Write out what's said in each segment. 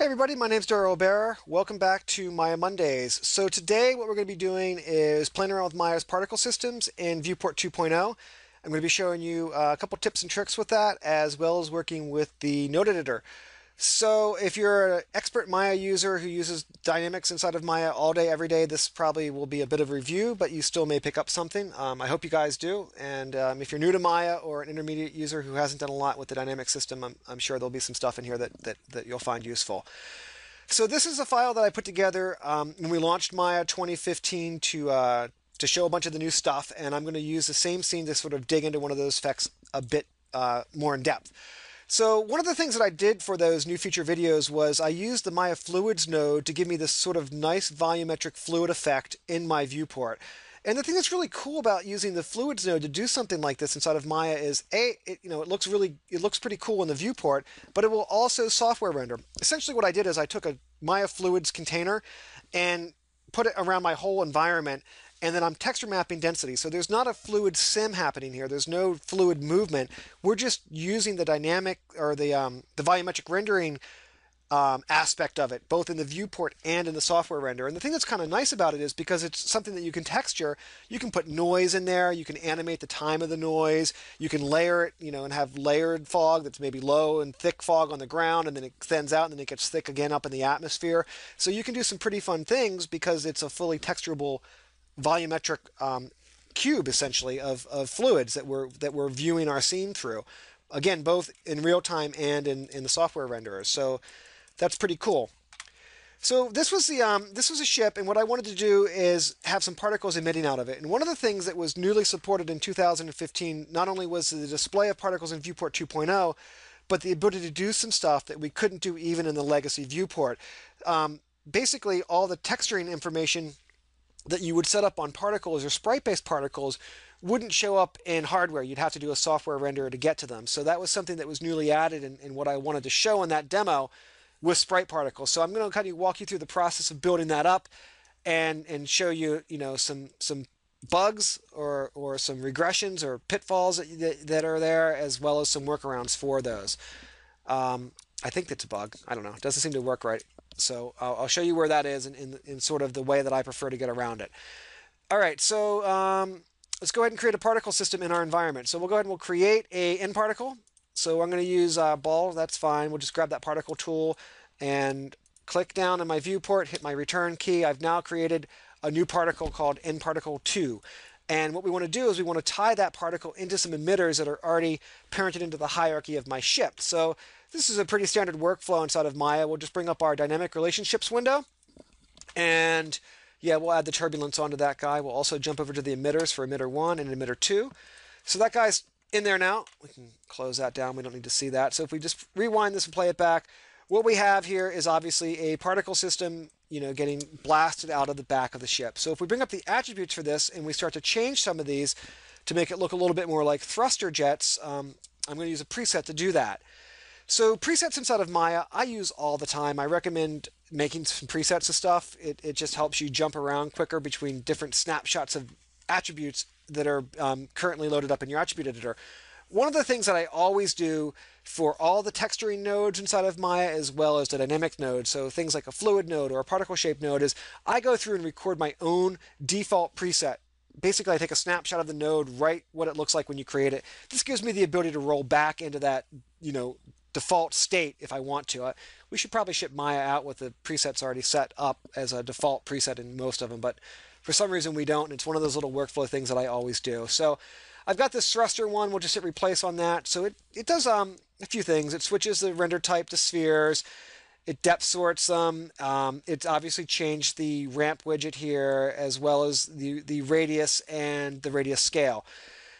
Hey everybody, my name's Daryl Obert. Welcome back to Maya Mondays. So today what we're going to be doing is playing around with Maya's particle systems in Viewport 2.0. I'm going to be showing you uh, a couple tips and tricks with that as well as working with the node editor. So if you're an expert Maya user who uses dynamics inside of Maya all day, every day, this probably will be a bit of a review, but you still may pick up something. Um, I hope you guys do. And um, if you're new to Maya or an intermediate user who hasn't done a lot with the dynamic system, I'm, I'm sure there'll be some stuff in here that, that, that you'll find useful. So this is a file that I put together um, when we launched Maya 2015 to uh, to show a bunch of the new stuff, and I'm going to use the same scene to sort of dig into one of those effects a bit uh, more in depth. So one of the things that I did for those new feature videos was I used the Maya Fluids node to give me this sort of nice volumetric fluid effect in my viewport. And the thing that's really cool about using the fluids node to do something like this inside of Maya is a, it, you know, it looks really, it looks pretty cool in the viewport, but it will also software render. Essentially, what I did is I took a Maya Fluids container and put it around my whole environment and then I'm texture mapping density. So there's not a fluid sim happening here. There's no fluid movement. We're just using the dynamic or the um, the volumetric rendering um, aspect of it, both in the viewport and in the software render. And the thing that's kind of nice about it is because it's something that you can texture, you can put noise in there, you can animate the time of the noise, you can layer it, you know, and have layered fog that's maybe low and thick fog on the ground, and then it extends out and then it gets thick again up in the atmosphere. So you can do some pretty fun things because it's a fully texturable volumetric um, cube essentially of, of fluids that we're that we're viewing our scene through. Again, both in real time and in, in the software renderers. So that's pretty cool. So this was the um, this was a ship, and what I wanted to do is have some particles emitting out of it. And one of the things that was newly supported in 2015 not only was the display of particles in Viewport 2.0, but the ability to do some stuff that we couldn't do even in the legacy viewport. Um, basically, all the texturing information that you would set up on particles or sprite-based particles wouldn't show up in hardware. You'd have to do a software renderer to get to them. So that was something that was newly added in what I wanted to show in that demo with sprite particles. So I'm going to kind of walk you through the process of building that up and and show you you know some some bugs or or some regressions or pitfalls that, that are there as well as some workarounds for those. Um, I think that's a bug. I don't know. It doesn't seem to work right. So I'll, I'll show you where that is in, in, in, sort of the way that I prefer to get around it. All right, so um, let's go ahead and create a particle system in our environment. So we'll go ahead and we'll create a nParticle. So I'm going to use uh, ball, that's fine. We'll just grab that particle tool and click down on my viewport, hit my return key. I've now created a new particle called nParticle 2. And what we want to do is we want to tie that particle into some emitters that are already parented into the hierarchy of my ship. So this is a pretty standard workflow inside of Maya. We'll just bring up our dynamic relationships window. And yeah, we'll add the turbulence onto that guy. We'll also jump over to the emitters for emitter 1 and emitter 2. So that guy's in there now. We can close that down. We don't need to see that. So if we just rewind this and play it back, what we have here is obviously a particle system, you know, getting blasted out of the back of the ship. So if we bring up the attributes for this and we start to change some of these to make it look a little bit more like thruster jets, um, I'm going to use a preset to do that. So presets inside of Maya, I use all the time. I recommend making some presets of stuff. It, it just helps you jump around quicker between different snapshots of attributes that are um, currently loaded up in your attribute editor. One of the things that I always do for all the texturing nodes inside of Maya as well as the dynamic nodes, so things like a fluid node or a particle shape node, is I go through and record my own default preset basically I take a snapshot of the node, write what it looks like when you create it. This gives me the ability to roll back into that, you know, default state if I want to. we should probably ship Maya out with the presets already set up as a default preset in most of them, but for some reason we don't, and it's one of those little workflow things that I always do. So I've got this thruster one, we'll just hit replace on that. So it, it does um, a few things. It switches the render type to spheres, it depth sorts them. Um, it's obviously changed the ramp widget here as well as the, the radius and the radius scale.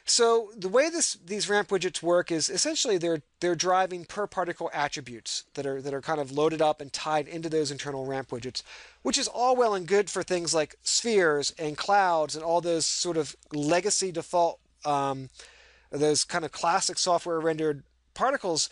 So the way this these ramp widgets work is essentially they're they're driving per particle attributes that are that are kind of loaded up and tied into those internal ramp widgets, which is all well and good for things like spheres and clouds and all those sort of legacy default um, those kind of classic software rendered particles.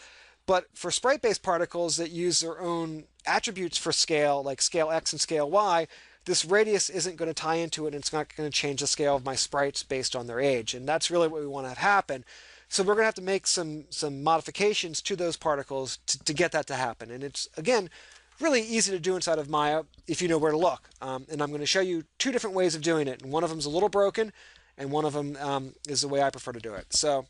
But for sprite-based particles that use their own attributes for scale, like scale X and scale Y, this radius isn't going to tie into it and it's not going to change the scale of my sprites based on their age. And that's really what we want to have happen. So we're going to have to make some some modifications to those particles to, to get that to happen. And it's again really easy to do inside of Maya if you know where to look. Um, and I'm going to show you two different ways of doing it. And one of them is a little broken, and one of them um, is the way I prefer to do it. So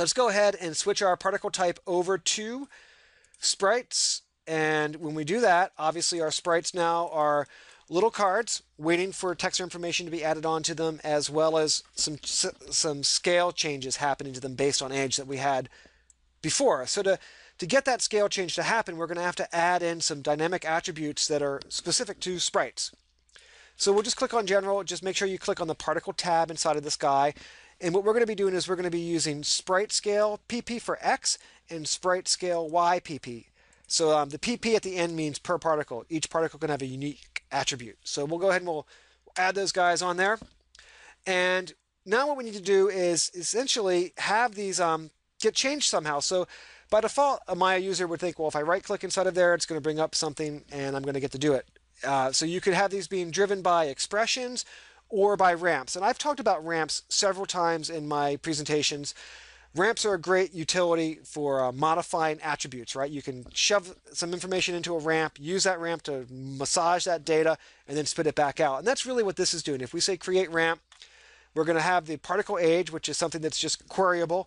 let's go ahead and switch our particle type over to sprites. And when we do that, obviously our sprites now are little cards waiting for text or information to be added onto them, as well as some some scale changes happening to them based on age that we had before. So to to get that scale change to happen, we're going to have to add in some dynamic attributes that are specific to sprites. So we'll just click on General. Just make sure you click on the Particle tab inside of this guy. And what we're going to be doing is we're going to be using Sprite Scale PP for X and Sprite Scale Y PP. So um, the PP at the end means per particle. Each particle can have a unique attribute. So we'll go ahead and we'll add those guys on there. And now what we need to do is essentially have these um, get changed somehow. So by default, a Maya user would think, well, if I right click inside of there, it's going to bring up something and I'm going to get to do it. Uh, so you could have these being driven by expressions or by ramps. And I've talked about ramps several times in my presentations. Ramps are a great utility for uh, modifying attributes, right? You can shove some information into a ramp, use that ramp to massage that data, and then spit it back out. And that's really what this is doing. If we say create ramp, we're going to have the particle age, which is something that's just queryable,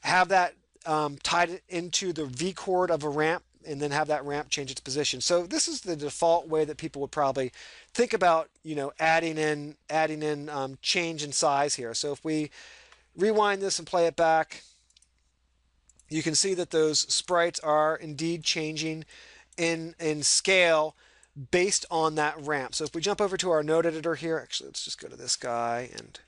have that um, tied into the V coord of a ramp, and then have that ramp change its position. So this is the default way that people would probably think about, you know, adding in adding in um, change in size here. So if we rewind this and play it back, you can see that those sprites are indeed changing in, in scale based on that ramp. So if we jump over to our node editor here, actually let's just go to this guy and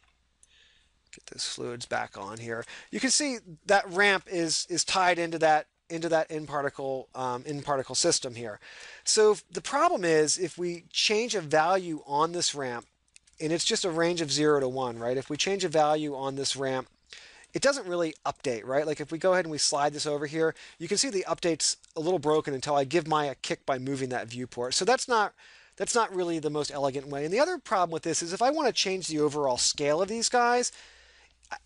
get those fluids back on here. You can see that ramp is is tied into that into that nParticle um, nParticle system here. So the problem is if we change a value on this ramp, and it's just a range of 0 to 1, right? If we change a value on this ramp, it doesn't really update, right? Like if we go ahead and we slide this over here, you can see the update's a little broken until I give Maya a kick by moving that viewport. So that's not that's not really the most elegant way. And the other problem with this is if I want to change the overall scale of these guys,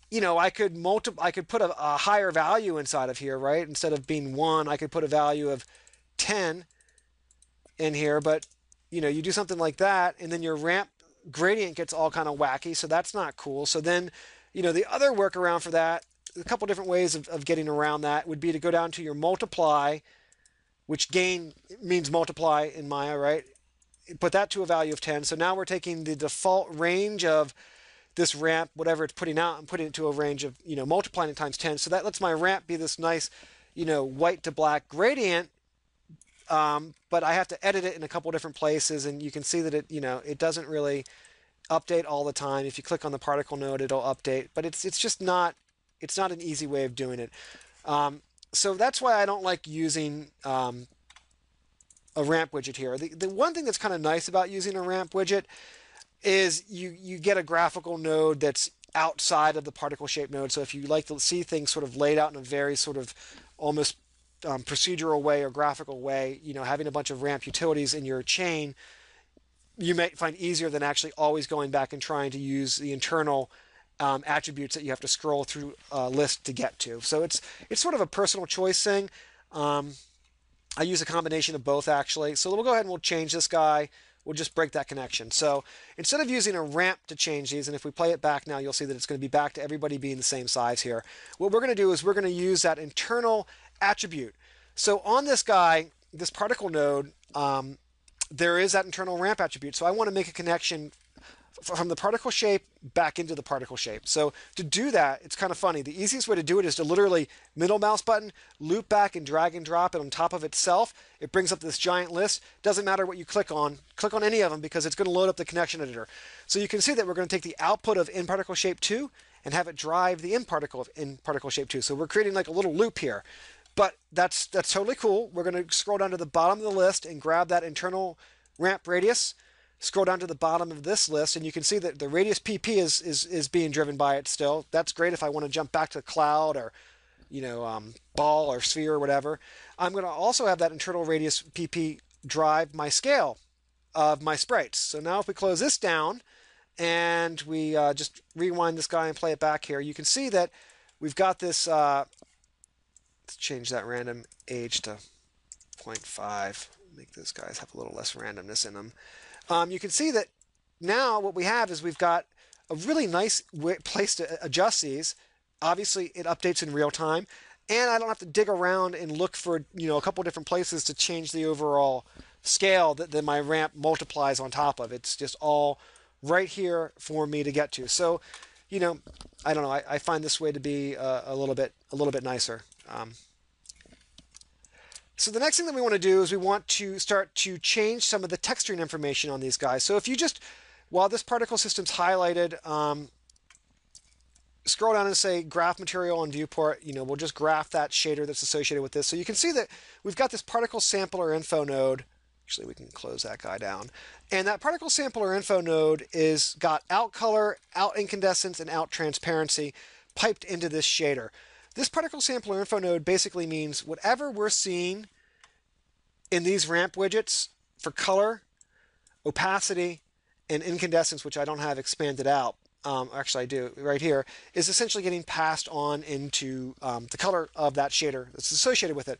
you know, I could multiply, I could put a, a higher value inside of here, right? Instead of being one, I could put a value of 10 in here, but you know, you do something like that, and then your ramp gradient gets all kind of wacky, so that's not cool. So then, you know, the other workaround for that, a couple different ways of, of getting around that would be to go down to your multiply, which gain means multiply in Maya, right? Put that to a value of 10. So now we're taking the default range of this ramp, whatever it's putting out, and putting it to a range of, you know, multiplying it times 10. So that lets my ramp be this nice, you know, white to black gradient um, but I have to edit it in a couple different places, and you can see that it, you know, it doesn't really update all the time. If you click on the particle node, it'll update, but it's it's just not it's not an easy way of doing it. Um, so that's why I don't like using um, a ramp widget here. The, the one thing that's kind of nice about using a ramp widget is you you get a graphical node that's outside of the particle shape node. So if you like to see things sort of laid out in a very sort of almost um, procedural way or graphical way, you know, having a bunch of ramp utilities in your chain, you may find easier than actually always going back and trying to use the internal um, attributes that you have to scroll through a list to get to. So it's it's sort of a personal choice thing. Um, I use a combination of both actually. So we'll go ahead and we'll change this guy. We'll just break that connection. So instead of using a ramp to change these, and if we play it back now, you'll see that it's going to be back to everybody being the same size here. What we're going to do is we're going to use that internal attribute. So on this guy, this particle node, um, there is that internal ramp attribute. So I want to make a connection from the particle shape back into the particle shape. So to do that, it's kind of funny. The easiest way to do it is to literally middle mouse button, loop back and drag and drop it on top of itself. It brings up this giant list. Doesn't matter what you click on. Click on any of them because it's going to load up the connection editor. So you can see that we're going to take the output of nParticleShape 2 and have it drive the in particle of nParticleShape 2. So we're creating like a little loop here. But that's that's totally cool. We're going to scroll down to the bottom of the list and grab that internal ramp radius. Scroll down to the bottom of this list, and you can see that the radius PP is is is being driven by it still. That's great if I want to jump back to the cloud or you know um, ball or sphere or whatever. I'm going to also have that internal radius PP drive my scale of my sprites. So now if we close this down and we uh, just rewind this guy and play it back here, you can see that we've got this uh, Let's change that random age to 0.5. Make those guys have a little less randomness in them. Um, you can see that now what we have is we've got a really nice place to adjust these. Obviously, it updates in real time, and I don't have to dig around and look for you know a couple different places to change the overall scale that, that my ramp multiplies on top of. It's just all right here for me to get to. So, you know, I don't know. I, I find this way to be uh, a little bit a little bit nicer. Um, so the next thing that we want to do is we want to start to change some of the texturing information on these guys. So if you just, while this particle system's highlighted, um, scroll down and say graph material on viewport, you know, we'll just graph that shader that's associated with this. So you can see that we've got this particle sampler info node. Actually, we can close that guy down. And that particle sampler info node is got out color, out incandescence, and out transparency piped into this shader. This particle sampler info node basically means whatever we're seeing in these ramp widgets for color, opacity, and incandescence, which I don't have expanded out, um, actually I do right here, is essentially getting passed on into um, the color of that shader that's associated with it.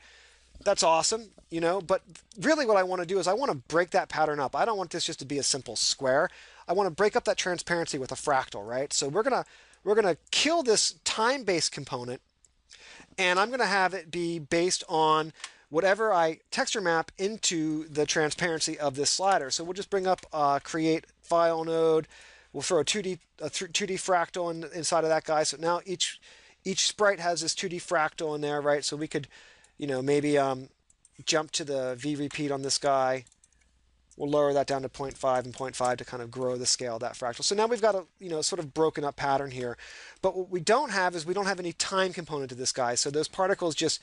That's awesome, you know, but really what I want to do is I want to break that pattern up. I don't want this just to be a simple square. I want to break up that transparency with a fractal, right? So we're going to we're going to kill this time-based component and I'm going to have it be based on whatever I texture map into the transparency of this slider. So we'll just bring up uh, create file node. We'll throw a 2D a 2D fractal in, inside of that guy. So now each each sprite has this 2D fractal in there, right? So we could, you know, maybe um, jump to the V repeat on this guy. We'll lower that down to 0.5 and 0.5 to kind of grow the scale of that fractal. So now we've got a you know sort of broken up pattern here. But what we don't have is we don't have any time component to this guy. So those particles just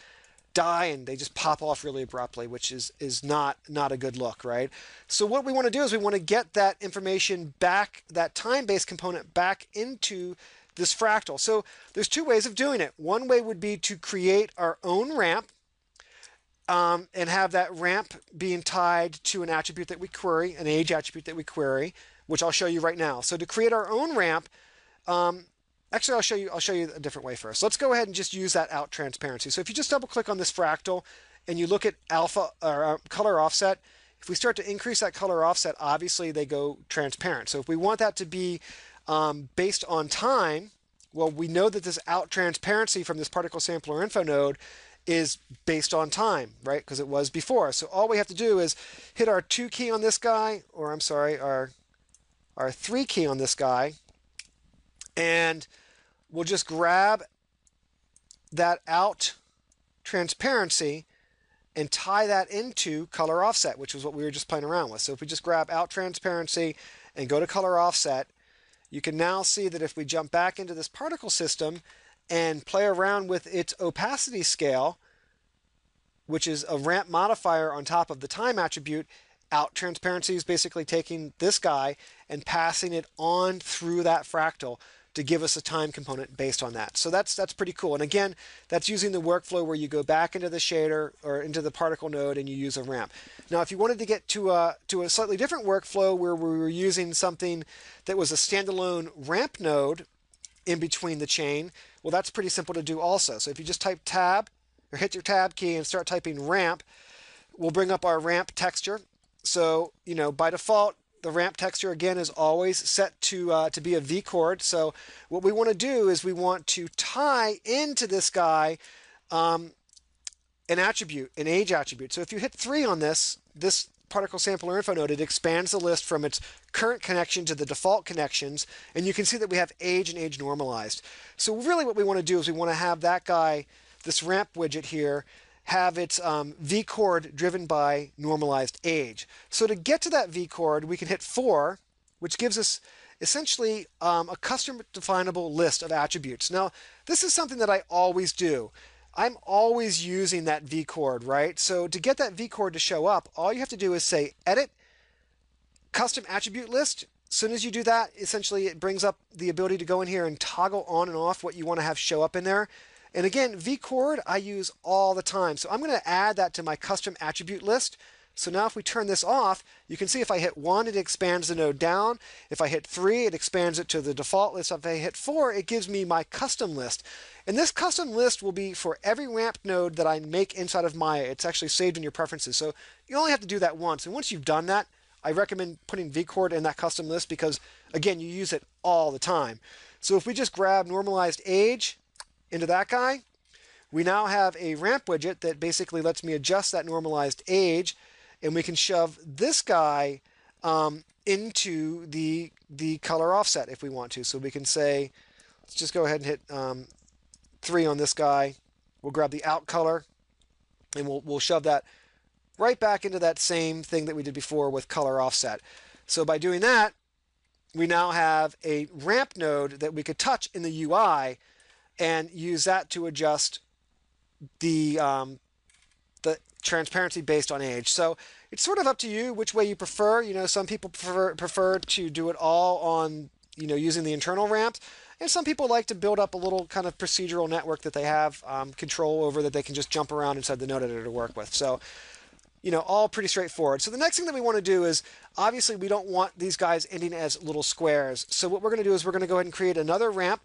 die and they just pop off really abruptly, which is is not not a good look, right? So what we want to do is we want to get that information back, that time-based component back into this fractal. So there's two ways of doing it. One way would be to create our own ramp um, and have that ramp being tied to an attribute that we query, an age attribute that we query, which I'll show you right now. So to create our own ramp, um, actually I'll show you I'll show you a different way first. Let's go ahead and just use that out transparency. So if you just double click on this fractal and you look at alpha or uh, color offset, if we start to increase that color offset, obviously they go transparent. So if we want that to be um, based on time, well, we know that this out transparency from this particle sampler info node is based on time, right? Because it was before. So all we have to do is hit our 2 key on this guy, or I'm sorry, our, our 3 key on this guy, and we'll just grab that out transparency and tie that into color offset, which is what we were just playing around with. So if we just grab out transparency and go to color offset, you can now see that if we jump back into this particle system and play around with its opacity scale, which is a ramp modifier on top of the time attribute, out transparency is basically taking this guy and passing it on through that fractal to give us a time component based on that. So that's that's pretty cool. And again, that's using the workflow where you go back into the shader or into the particle node and you use a ramp. Now, if you wanted to get to a to a slightly different workflow where we were using something that was a standalone ramp node in between the chain, well, that's pretty simple to do also. So if you just type tab or hit your tab key and start typing ramp, we'll bring up our ramp texture. So, you know, by default, the ramp texture again is always set to uh, to be a V coord. So what we want to do is we want to tie into this guy um, an attribute, an age attribute. So if you hit three on this, this particle sampler info node, it expands the list from its current connection to the default connections, and you can see that we have age and age normalized. So really what we want to do is we want to have that guy, this ramp widget here, have its um, V coord driven by normalized age. So to get to that V coord, we can hit 4, which gives us essentially um, a custom definable list of attributes. Now, this is something that I always do. I'm always using that V coord, right? So to get that V coord to show up, all you have to do is say edit custom attribute list. As soon as you do that, essentially it brings up the ability to go in here and toggle on and off what you want to have show up in there. And again, V coord I use all the time. So I'm going to add that to my custom attribute list So now if we turn this off, you can see if I hit 1, it expands the node down. If I hit 3, it expands it to the default list. If I hit 4, it gives me my custom list. And this custom list will be for every ramp node that I make inside of Maya. It's actually saved in your preferences. So you only have to do that once. And once you've done that, I recommend putting vCoord in that custom list because, again, you use it all the time. So if we just grab normalized age into that guy, we now have a ramp widget that basically lets me adjust that normalized age and we can shove this guy um, into the the color offset if we want to. So we can say, let's just go ahead and hit um, three on this guy. We'll grab the out color and we'll, we'll shove that right back into that same thing that we did before with color offset. So by doing that, we now have a ramp node that we could touch in the UI and use that to adjust the um, the transparency based on age. So it's sort of up to you which way you prefer. You know, some people prefer prefer to do it all on you know using the internal ramps, and some people like to build up a little kind of procedural network that they have um, control over that they can just jump around inside the node editor to work with. So you know, all pretty straightforward. So the next thing that we want to do is, obviously we don't want these guys ending as little squares. So what we're going to do is we're going to go ahead and create another ramp,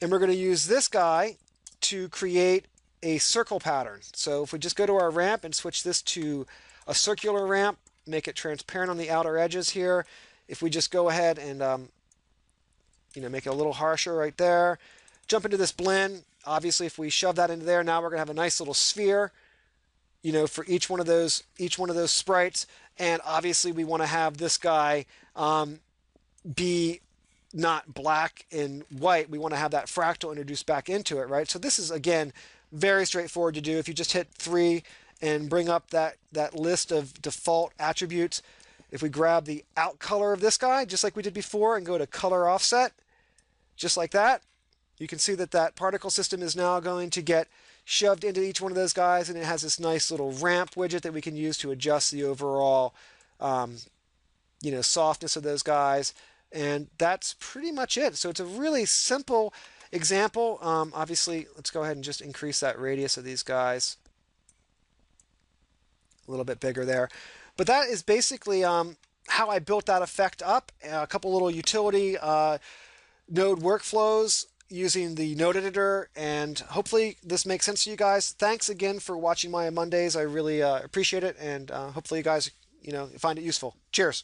and we're going to use this guy to create a circle pattern. So if we just go to our ramp and switch this to a circular ramp, make it transparent on the outer edges here. If we just go ahead and um, you know make it a little harsher right there, jump into this blend. Obviously, if we shove that into there, now we're going to have a nice little sphere. You know, for each one of those each one of those sprites, and obviously we want to have this guy um, be not black and white. We want to have that fractal introduced back into it, right? So this is again very straightforward to do. If you just hit three and bring up that, that list of default attributes, if we grab the out color of this guy, just like we did before, and go to color offset, just like that, you can see that that particle system is now going to get shoved into each one of those guys, and it has this nice little ramp widget that we can use to adjust the overall, um, you know, softness of those guys. And that's pretty much it. So it's a really simple example. Um, obviously, let's go ahead and just increase that radius of these guys. A little bit bigger there. But that is basically um, how I built that effect up. A couple little utility uh, node workflows using the node editor and hopefully this makes sense to you guys thanks again for watching Maya Mondays i really uh, appreciate it and uh, hopefully you guys you know find it useful cheers